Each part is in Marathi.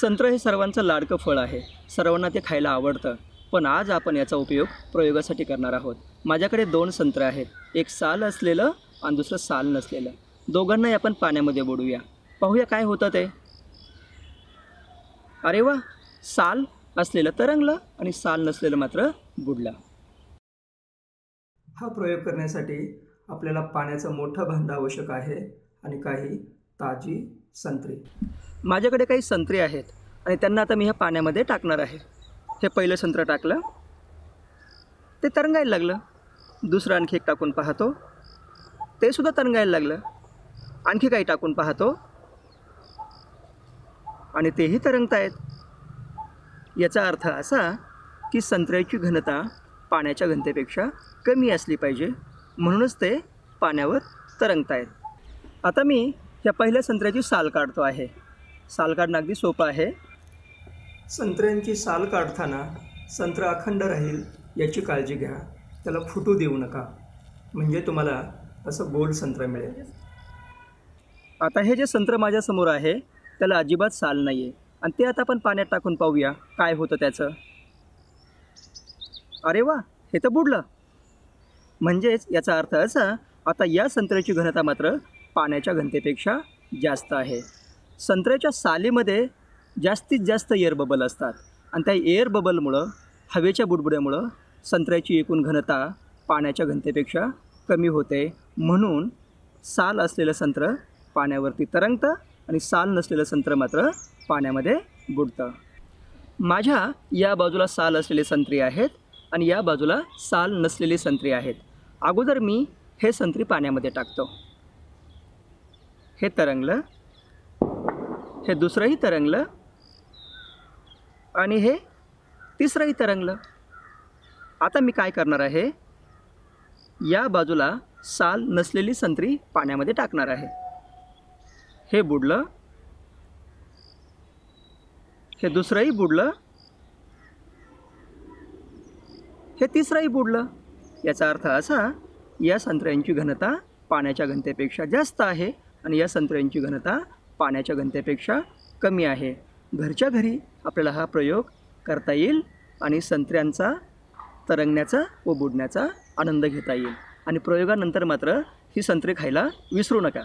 संत्र हे सर्वांचं लाडकं फळ आहे. सर्वांना ते खायला आवडतं. पण आज आपण याचा उपयोग प्रयोगासाठी करणार आहोत. माझ्याकडे दोन संत्र आहेत. एक साल असलेलं आणि दुसरं साल नसलेलं. दोघांनाही आपण पाण्यामध्ये बुडूया पाहूया काय होतं ते. अरे वा! साल असलेलं तरंगलं आणि साल नसलेलं मात्र बुडलं. हा प्रयोग करण्यासाठी आपल्याला पाण्याचं मोठं भांड आवश्यक आहे आणि काही ताजी संत्री. माझ्याकडे काही संत्री आहेत आणि त्यांना आता मी ह्या पाण्यामध्ये टाकणार आहे. हे पहिलं संत्र टाकलं. ते तरंगायला लागलं. दुसरं आणखी एक टाकून पाहतो. ते सुद्धा तरंगायला लागलं. आणखी काही टाकून पाहतो. आणि तेही तरंगतायत. याचा अर्थ असा की संत्र्याची घनता पाण्याच्या घनतेपेक्षा कमी असली पाहिजे. म्हणूनच ते पाण्यावर तरंगतायत. आता मी या पहिल्या संत्र्याची साल काढतो आहे. साल काढणं अगदी सोपं आहे. संत्र्यांची साल काढताना संत्र अखंड राहील याची काळजी घ्या. त्याला फुटू देऊ नका. म्हणजे तुम्हाला असं गोल संत्र मिळेल. आता हे जे संत्र माझ्यासमोर आहे त्याला अजिबात साल नाही आहे आणि ते आता आपण पाण्यात टाकून पाहूया. काय होतं त्याचं? अरे वा हे तर बुडलं. म्हणजेच याचा अर्थ असा आता या संत्र्याची घनता मात्र पाण्याच्या घनतेपेक्षा जास्त आहे. संत्र्याच्या सालीमध्ये जास्तीत जास्त एअर बबल असतात आणि त्या एअर बबलमुळं हवेच्या बुडबुड्यामुळं संत्र्याची एकूण घनता पाण्याच्या घनतेपेक्षा कमी होते. म्हणून साल असलेलं संत्र पाण्यावरती तरंगतं आणि साल नसलेलं संत्र मात्र पाण्यामध्ये बुडतं. माझ्या या बाजूला साल असलेले संत्री आहेत आणि या बाजूला साल नसलेली संत्री आहेत. अगोदर मी हे संत्री पाण्यामध्ये टाकतो. हे तरंगलं हे दुसरंही तरंगलं आणि हे तिसरंही तरंगलं. आता मी काय करणार आहे? या बाजूला साल नसलेली संत्री पाण्यामध्ये टाकणार आहे. हे बुडलं हे दुसरंही बुडलं हे तिसरंही बुडलं. याचा अर्थ असा या संत्र्यांची घनता पाण्याच्या घनतेपेक्षा जास्त आहे. आणि या संत्र्यांची घनता पाण्याच्या घनतेपेक्षा कमी आहे. घरच्या घरी आपल्याला हा प्रयोग करता येईल आणि संत्र्यांचा तरंगण्याचा व बुडण्याचा आनंद घेता येईल. आणि प्रयोगानंतर मात्र ही संत्रे खायला विसरू नका.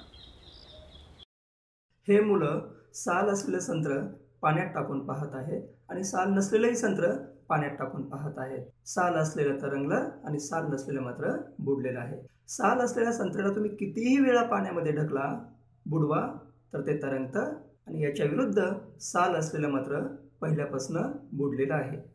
हे मुलं साल असलेलं संत्र पाण्यात टाकून पाहत आहेत आणि साल नसलेलंही संत्र पाण्यात टाकून पाहत आहेत. साल असलेलं तरंगलं आणि साल नसलेलं मात्र बुडलेलं आहे. साल असलेल्या संत्र्याला तुम्ही कितीही वेळा पाण्यामध्ये ढकला बुडवा तर ते तरंगतं आणि याच्या विरुद्ध साल असलेलं मात्र पहिल्यापासून बुडलेलं आहे.